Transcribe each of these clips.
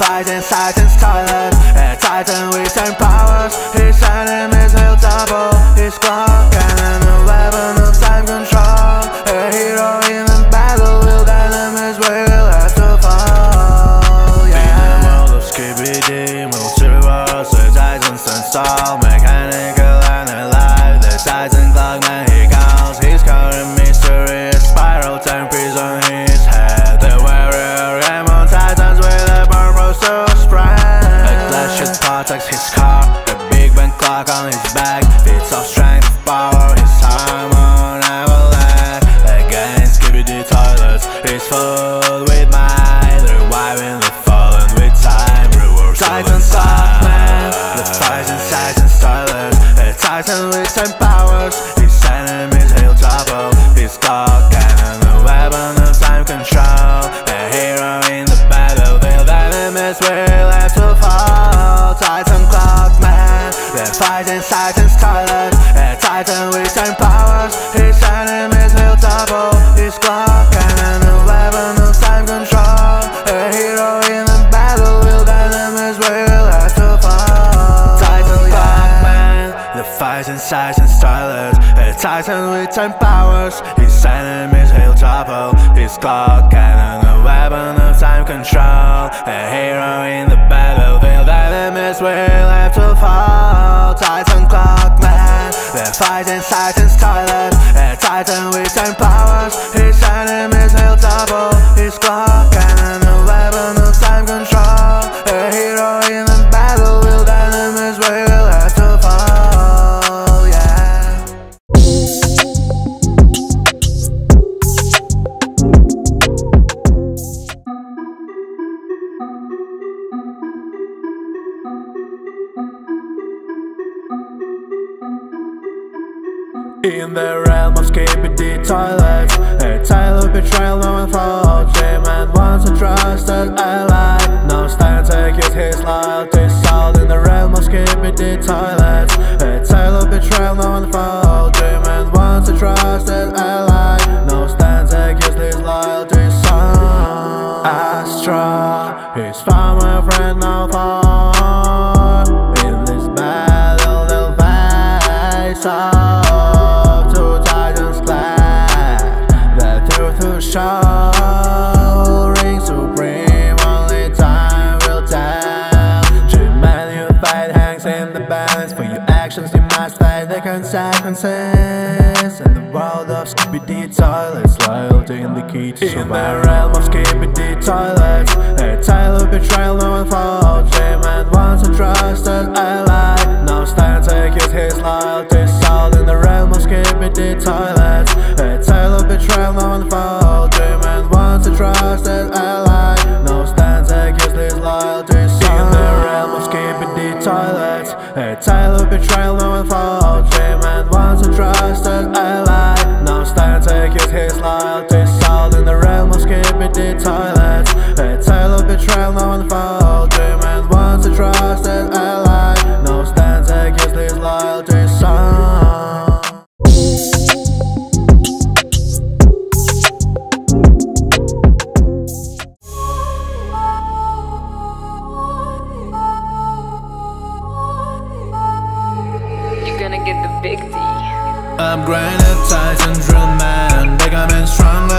fighting Satan's toilet And Titan with ten powers. He's sending Size and size and stylus. A titan with ten powers. His enemies hail trouble His clock cannon a weapon of time control. A hero in the battle battlefield Enemies will have to fall. Titan clock man. The fight and size and stylus. A titan with ten powers. His enemies hail trouble His clock cannon in the realm of skibidi toilets. A tale of betrayal no one old dream And once a trusted ally Now stands against his loyalty sold In the realm of skibidi toilets. A tale of betrayal no one old dream And once a trusted ally Now stands against his loyalty sold. Astra, his former friend now far. In this battle they'll face princess In the world of Skibidi toilets Loyalty in the key to survive In the realm of Skibidi toilets A tale of betrayal no one followed. J-Man once a trusted ally. Now stands accused. his loyalty sold In the realm of Skibidi toilets I'm grinding tight and drill man, big I'm strong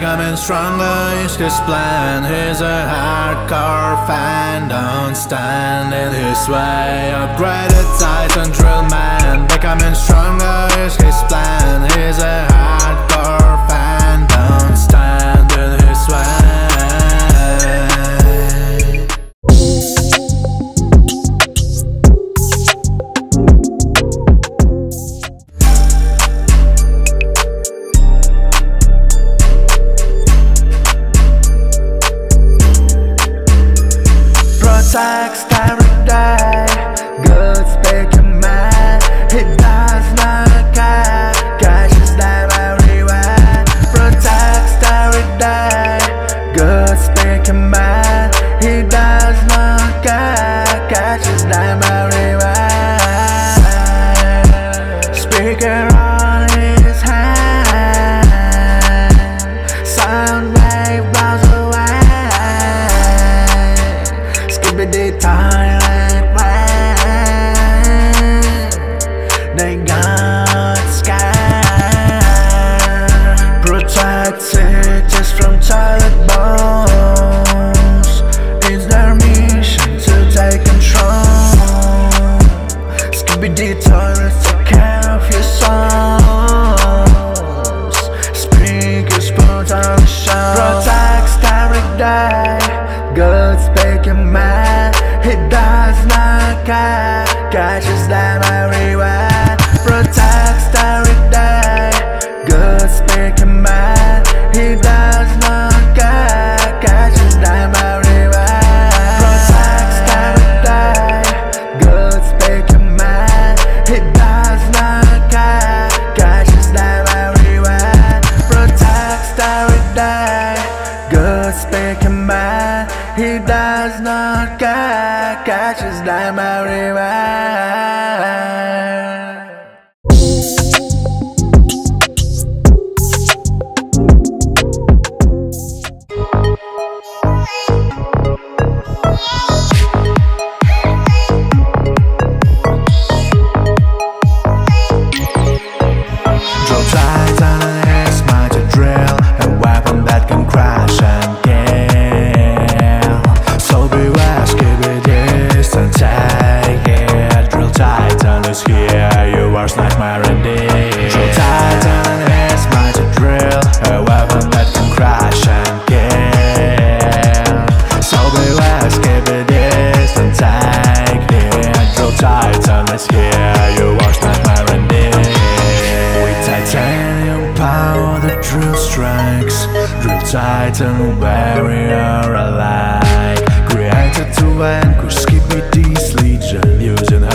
Becoming stronger is his plan. He's a hardcore fan Don't stand in his way. Upgraded Titan drill man. Becoming stronger is his plan. He's a hardcore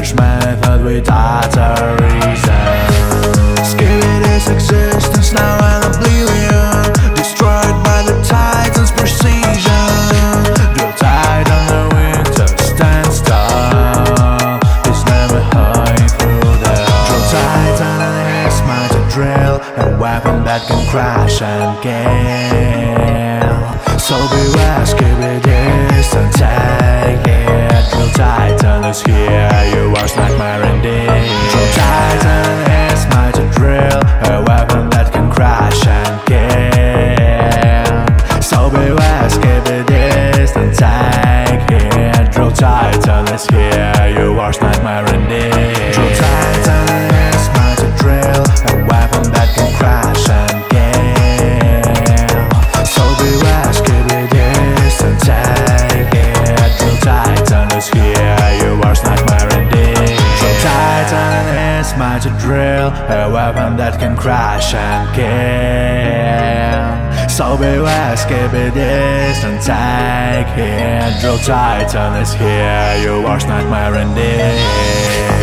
search method without a reason. Scary this existence now an oblivion. Destroyed by the titan's precision. The tide on the winter stands tall. It's never high through the Drill titan and his mighty drill. A weapon that can crash and kill. So beware, scary take it. Little Titan is here, you are like my Randy Little Titan is mighty drill, a weapon that can crush crash and kill. So beware, keep it distant, take him Drill Titan is here, You watch nightmare indeed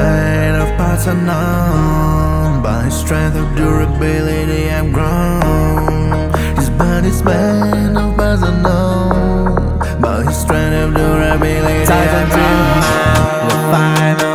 made of parts unknown. By his strength of durability I've grown. His body's made of parts unknown By his strength of durability Titan man, the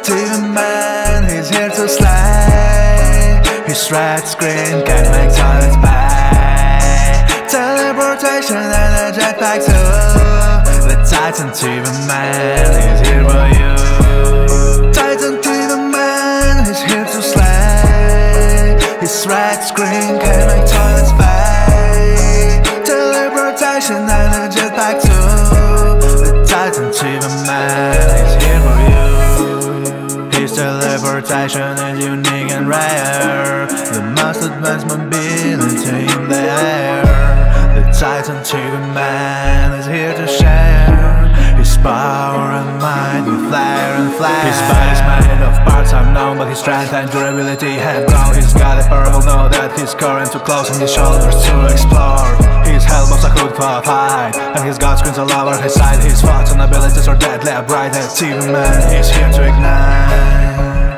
TV man, he's here to slay. His red screen can make toilets pay. Teleportation and a jetpack too. The Titan TV man is here for you. Titan man, he's here to slay. His red screen can make toilets pay. Teleportation is unique and rare. The most advanced mobility in the air. The Titan TV man is here to share his power and might with flair and flair. His body's made of parts unknown, but his strength and durability have grown. He's got a powerful know that he's current too close on his shoulders to explore. His helmet's a hood for a fight, and his god screens all over his side. His thoughts and abilities are deadly bright. The TV man is here to ignite.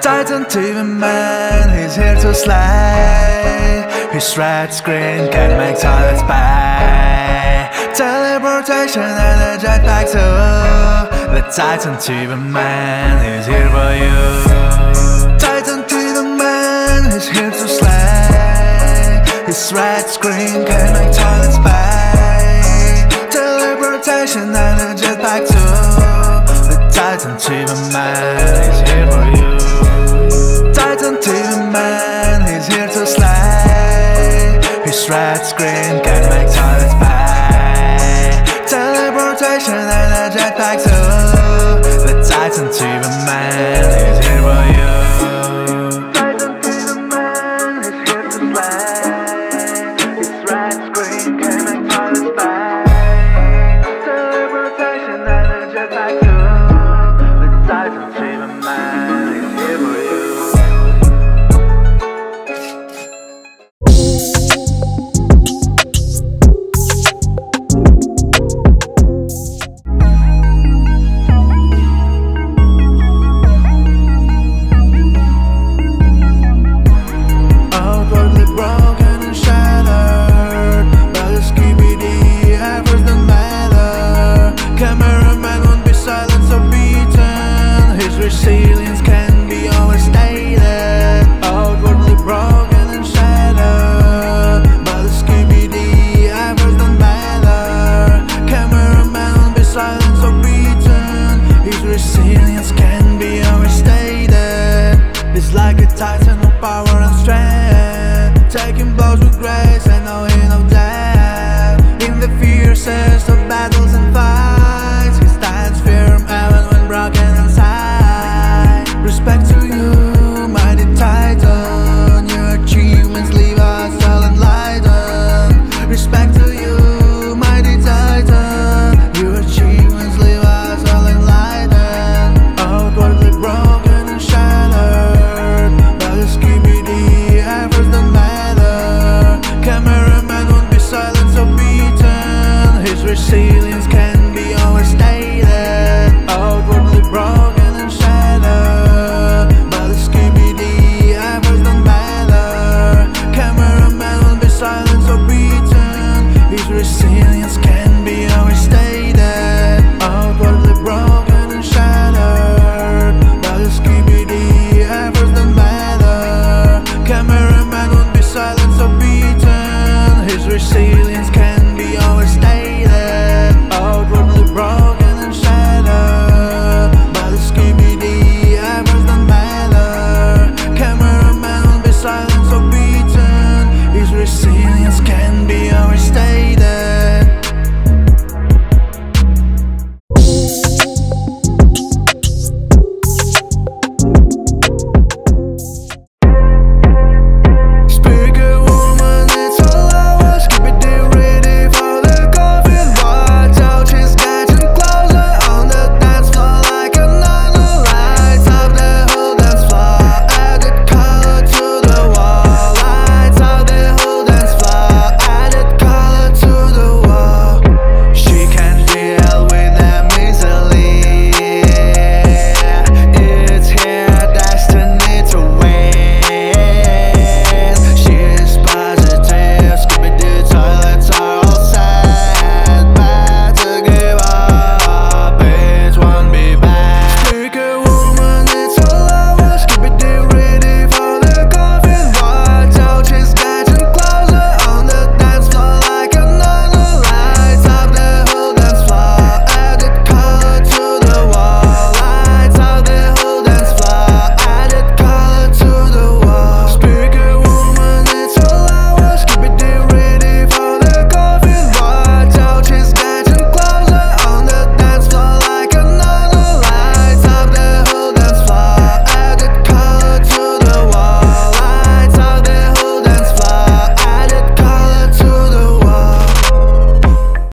Titan TV man, he's here to slay. His red screen can make toilets pay. Teleportation and a jetpack too. The Titan TV man is here for you. Titan TV man is here to slay. His red screen can make toilets pay. Teleportation and a jetpack too The Titan man screen